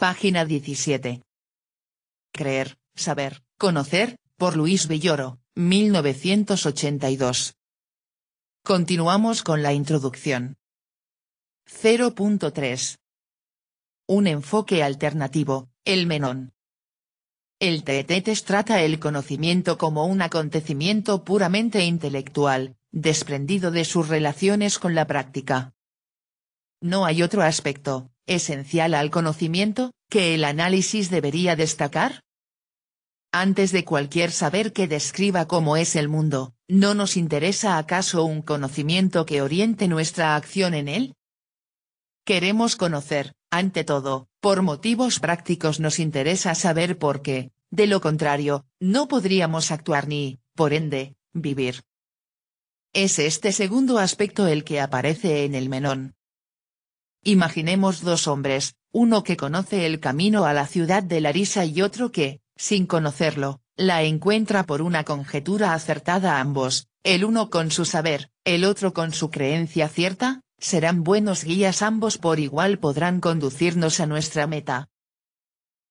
Página 17. Creer, saber, conocer, por Luis Villoro, 1982. Continuamos con la introducción. 0.3. Un enfoque alternativo, el menón. El Teetetes trata el conocimiento como un acontecimiento puramente intelectual, desprendido de sus relaciones con la práctica. No hay otro aspecto, esencial al conocimiento, que el análisis debería destacar? Antes de cualquier saber que describa cómo es el mundo, ¿no nos interesa acaso un conocimiento que oriente nuestra acción en él? Queremos conocer, ante todo, por motivos prácticos nos interesa saber por qué, de lo contrario, no podríamos actuar ni, por ende, vivir. Es este segundo aspecto el que aparece en el menón. Imaginemos dos hombres, uno que conoce el camino a la ciudad de Larisa y otro que, sin conocerlo, la encuentra por una conjetura acertada ambos, el uno con su saber, el otro con su creencia cierta, serán buenos guías ambos por igual podrán conducirnos a nuestra meta.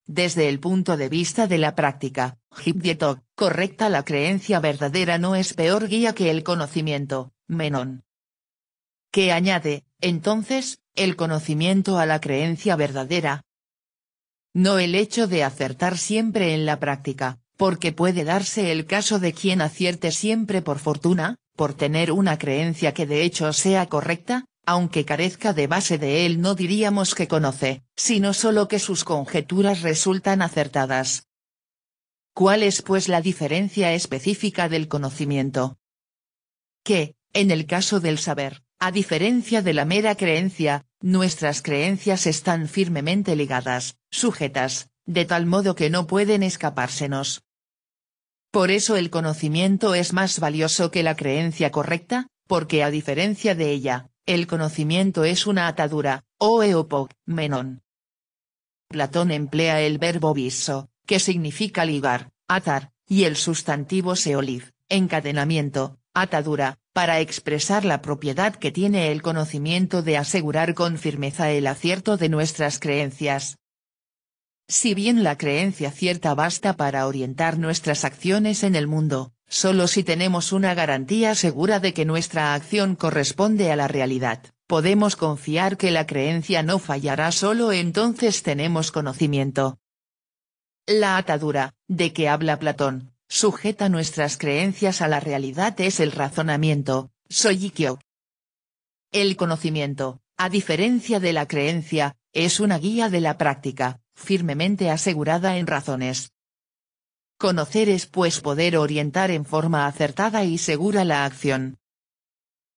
Desde el punto de vista de la práctica, Hipdietok, correcta la creencia verdadera no es peor guía que el conocimiento, Menón. ¿Qué añade, entonces, el conocimiento a la creencia verdadera, no el hecho de acertar siempre en la práctica, porque puede darse el caso de quien acierte siempre por fortuna, por tener una creencia que de hecho sea correcta, aunque carezca de base de él no diríamos que conoce, sino solo que sus conjeturas resultan acertadas. ¿Cuál es pues la diferencia específica del conocimiento? Que, en el caso del saber, a diferencia de la mera creencia, nuestras creencias están firmemente ligadas, sujetas, de tal modo que no pueden escapársenos. Por eso el conocimiento es más valioso que la creencia correcta, porque a diferencia de ella, el conocimiento es una atadura, o eopok, menón. Platón emplea el verbo viso, que significa ligar, atar, y el sustantivo seoliv, encadenamiento, atadura, para expresar la propiedad que tiene el conocimiento de asegurar con firmeza el acierto de nuestras creencias. Si bien la creencia cierta basta para orientar nuestras acciones en el mundo, solo si tenemos una garantía segura de que nuestra acción corresponde a la realidad, podemos confiar que la creencia no fallará solo entonces tenemos conocimiento. La atadura, de que habla Platón, sujeta nuestras creencias a la realidad es el razonamiento, Soyikyo. El conocimiento, a diferencia de la creencia, es una guía de la práctica, firmemente asegurada en razones. Conocer es pues poder orientar en forma acertada y segura la acción.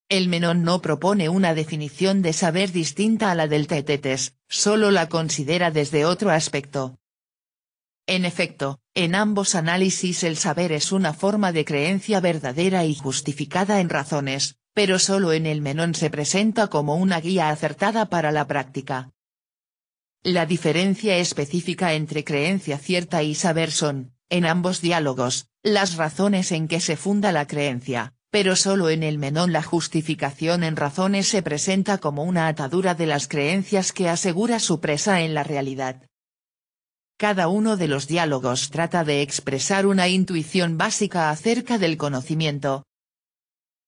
El Menón no propone una definición de saber distinta a la del Tetetes, solo la considera desde otro aspecto. En efecto, en ambos análisis el saber es una forma de creencia verdadera y justificada en razones, pero solo en el menón se presenta como una guía acertada para la práctica. La diferencia específica entre creencia cierta y saber son, en ambos diálogos, las razones en que se funda la creencia, pero solo en el menón la justificación en razones se presenta como una atadura de las creencias que asegura su presa en la realidad. Cada uno de los diálogos trata de expresar una intuición básica acerca del conocimiento.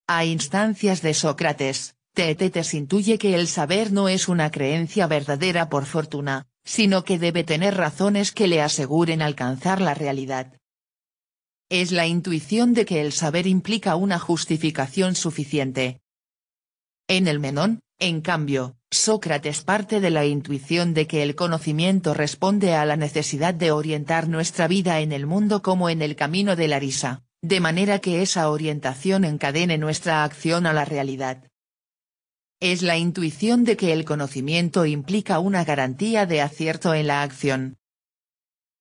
A instancias de Sócrates, Teetetes intuye que el saber no es una creencia verdadera por fortuna, sino que debe tener razones que le aseguren alcanzar la realidad. Es la intuición de que el saber implica una justificación suficiente. En el Menón, en cambio, Sócrates parte de la intuición de que el conocimiento responde a la necesidad de orientar nuestra vida en el mundo como en el camino de la risa, de manera que esa orientación encadene nuestra acción a la realidad. Es la intuición de que el conocimiento implica una garantía de acierto en la acción.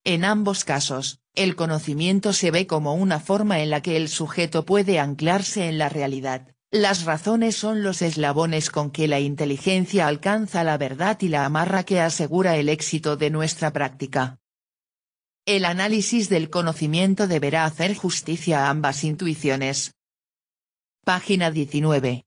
En ambos casos, el conocimiento se ve como una forma en la que el sujeto puede anclarse en la realidad. Las razones son los eslabones con que la inteligencia alcanza la verdad y la amarra que asegura el éxito de nuestra práctica. El análisis del conocimiento deberá hacer justicia a ambas intuiciones. Página 19.